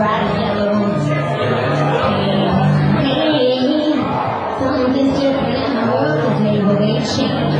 Thank you. Different in the world today, but ain't.